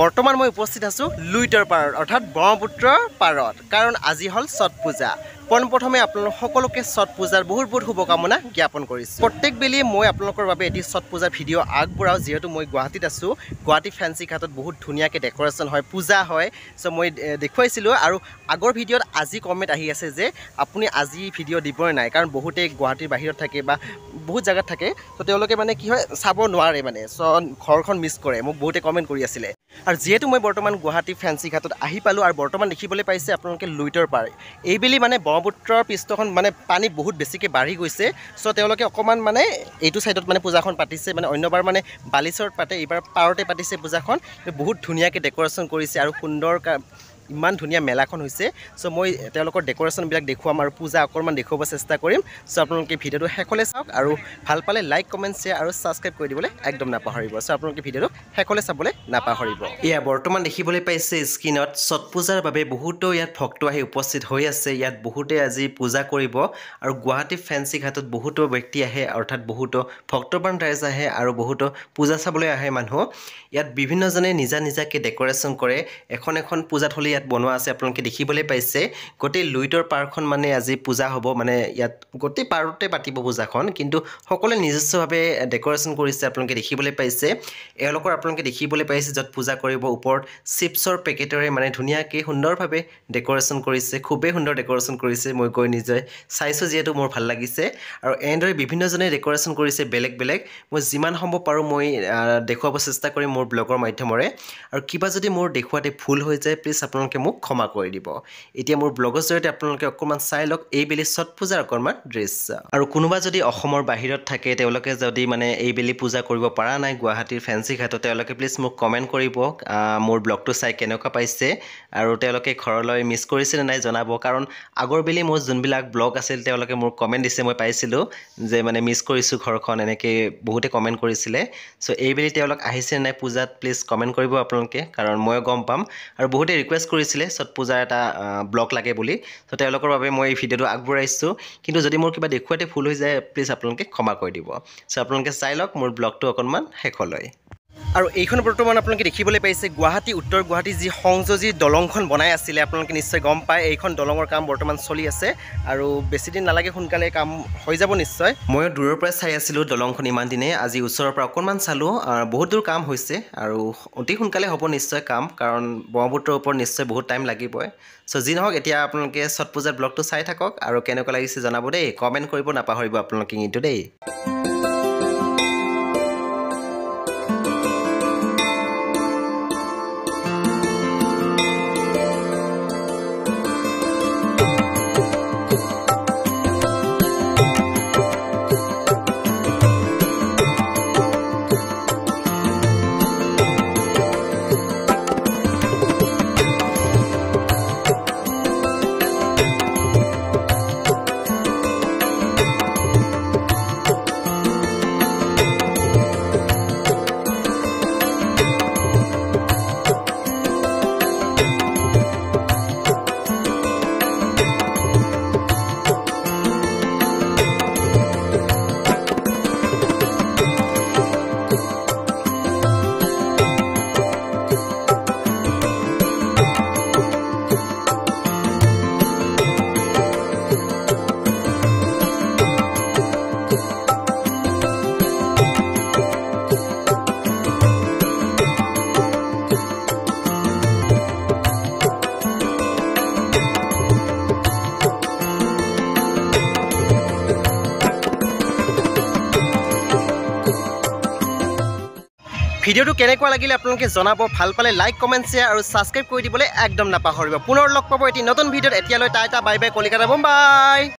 বৰ্তমান মই উপস্থিত আছোঁ লুইটৰ পাৰত অৰ্থাৎ ব্ৰহ্মপুত্ৰৰ পাৰত। কাৰণ আজি হ'ল ছট পূজা। পোনপ্ৰথমে আপোনালোক সকলোকে ছট পূজাৰ বহুত বহুত শুভকামনা জ্ঞাপন কৰিছোঁ। প্ৰত্যেক বেলি মই আপোনালোকৰ বাবে এটি ছট পূজাৰ ভিডিঅ' আগবঢ়াওঁ যিহেতু মই গুৱাহাটীত আছোঁ। গুৱাহাটী ফেঞ্চি ঘাটত বহুত ধুনীয়াকৈ ডেক'ৰেশ্যন হয় পূজা হয়। চ' মই দেখুৱাইছিলোঁ আৰু আগৰ ভিডিঅ'ত আজি কমেণ্ট আহি আছে যে আপুনি আজি ভিডিঅ' দিবই নাই কাৰণ বহুতেই গুৱাহাটীৰ বাহিৰত থাকে বা বহুত জেগাত থাকে। ত' তেওঁলোকে মানে কি হয় চাব নোৱাৰে মানে। চ' ঘৰখন মিছ কৰে মোক বহুতে কমেণ্ট কৰি আছিলে। আৰু যিহেতু মই বৰ্তমান গুৱাহাটী ফেঞ্চি ঘাটত আহি পালোঁ আৰু বৰ্তমান দেখিবলৈ পাইছে আপোনালোকে লুইটৰ পাৰ। এইবেলি মানে ব্ৰহ্মপুত্ৰৰ পৃষ্ঠখন মানে পানী বহুত বেছিকৈ বাঢ়ি গৈছে চ' তেওঁলোকে অকণমান মানে এইটো ছাইডত মানে পূজাখন পাতিছে মানে অন্যবাৰ মানে বালিচৰত পাতে এইবাৰ পাৰতে পাতিছে পূজাখন। বহুত ধুনীয়াকৈ ডেক'ৰেশ্যন কৰিছে আৰু সুন্দৰ ইমান ধুনীয়া মেলাখন হৈছে। চ' মই তেওঁলোকৰ ডেক'ৰেশ্যনবিলাক দেখুৱাম আৰু পূজা অকণমান দেখুৱাব চেষ্টা কৰিম। চ' আপোনালোকে ভিডিঅ'টো শেষলৈ চাওক আৰু ভাল পালে লাইক কমেণ্ট শ্বেয়াৰ আৰু ছাবস্ক্ৰাইব কৰি দিবলৈ একদম নাপাহৰিব। চ' আপোনালোকে ভিডিঅ'টো শেষলৈ চাবলৈ নাপাহৰিব। এয়া বৰ্তমান দেখিবলৈ পাইছে স্ক্ৰীণত ছট পূজাৰ বাবে বহুতো ইয়াত ভক্ত আহি উপস্থিত হৈ আছে। ইয়াত বহুতে আজি পূজা কৰিব আৰু গুৱাহাটী ফেঞ্চি ঘাটত বহুতো ব্যক্তি আহে অৰ্থাৎ বহুতো ভক্তপ্ৰাণ ৰাইজ আহে আৰু বহুতো পূজা চাবলৈ আহে মানুহ। ইয়াত বিভিন্নজনে নিজা নিজাকৈ ডেক'ৰেশ্যন কৰে। এখন এখন পূজাথলী ইয়াত বনোৱা আছে আপোনালোকে দেখিবলৈ পাইছে। গোটেই লুইটৰ পাৰ্কখন মানে আজি পূজা হ'ব মানে ইয়াত গোটেই পাৰতে পাতিব পূজাখন। কিন্তু সকলোৱে নিজস্বভাৱে ডেক'ৰেশ্যন কৰিছে আপোনালোকে দেখিবলৈ পাইছে। এওঁলোকৰ আপোনালোকে দেখিবলৈ পাইছে য'ত পূজা কৰিব ওপৰত চিপছৰ পেকেটেৰে মানে ধুনীয়াকৈ সুন্দৰভাৱে ডেক'ৰেশ্যন কৰিছে খুবেই সুন্দৰ ডেক'ৰেশ্যন কৰিছে মই গৈ নিজে চাইছোঁ যিহেতু মোৰ ভাল লাগিছে। আৰু এনেদৰে বিভিন্নজনে ডেক'ৰেশ্যন কৰিছে বেলেগ বেলেগ মই যিমান সম্ভৱ পাৰোঁ মই দেখুৱাব চেষ্টা কৰিম মোৰ ব্লগৰ মাধ্যমেৰে। আৰু কিবা যদি মোৰ দেখুৱাতে ভুল হৈ যায় প্লিজ আপোনালোকে মোক ক্ষমা কৰি দিব। এতিয়া মোৰ ব্লগৰ জৰিয়তে আপোনালোকে অকণমান চাই লওক এইবেলি ছট পূজাৰ অকণমান দৃশ্য। আৰু কোনোবা যদি অসমৰ বাহিৰত থাকে তেওঁলোকে যদি মানে এইবেলি পূজা কৰিব পৰা নাই গুৱাহাটীৰ ফেঞ্চি ঘাটত তেওঁলোকে প্লিজ মোক কমেণ্ট কৰিব মোৰ ব্লগটো চাই কেনেকুৱা পাইছে আৰু তেওঁলোকে ঘৰলৈ মিছ কৰিছে নে নাই জনাব। কাৰণ আগৰ বেলি মোৰ যোনবিলাক ব্লগ আছিল তেওঁলোকে মোৰ কমেণ্ট দিছে মই পাইছিলোঁ যে মানে মিছ কৰিছোঁ ঘৰখন এনেকৈ বহুতে কমেণ্ট কৰিছিলে। চ' এইবেলি তেওঁলোক আহিছে নে নাই পূজাত প্লিজ কমেণ্ট কৰিব আপোনালোকে কাৰণ ময়ো গম পাম। আৰু বহুতে ৰিকুৱেষ্ট কৰিছিলে ছট পূজাৰ এটা ব্লগ লাগে বুলি। ত' তেওঁলোকৰ বাবে মই এই ভিডিঅ'টো আগবঢ়াইছোঁ। কিন্তু যদি মোৰ কিবা দেখুৱাতে ভুল হৈ যায় প্লিজ আপোনালোকে ক্ষমা কৰি দিব। চ' আপোনালোকে চাই লওক মোৰ ব্লগটো অকণমান শেষলৈ। আৰু এইখন বৰ্তমান আপোনালোকে দেখিবলৈ পাইছে গুৱাহাটী উত্তৰ গুৱাহাটী যি সংযোজী দলংখন বনাই আছিলে আপোনালোকে নিশ্চয় গম পায়। এইখন দলঙৰ কাম বৰ্তমান চলি আছে আৰু বেছিদিন নালাগে সোনকালে কাম হৈ যাব নিশ্চয়। ময়ো দূৰৰ পৰাই চাই আছিলোঁ দলংখন ইমান দিনে আজি ওচৰৰ পৰা অকণমান চালোঁ বহুত দূৰ কাম হৈছে আৰু অতি সোনকালে হ'ব নিশ্চয় কাম কাৰণ ব্ৰহ্মপুত্ৰৰ ওপৰত নিশ্চয় বহুত টাইম লাগিবই। চ' যি নহওক এতিয়া আপোনালোকে ছট পূজাৰ ব্লগটো চাই থাকক আৰু কেনেকুৱা লাগিছে জনাব দেই। কমেণ্ট কৰিব নাপাহৰিব আপোনালোকে কিন্তু দেই। ভিডিঅ'টো কেনেকুৱা লাগিলে আপোনালোকে জনাব ভাল পালে লাইক কমেণ্ট শ্বেয়াৰ আৰু ছাবস্ক্ৰাইব কৰি দিবলৈ একদম নাপাহৰিব। পুনৰ লগ পাব এটি নতুন ভিডিঅ'ত। এতিয়ালৈ tata bye bye Kolkata Bombay!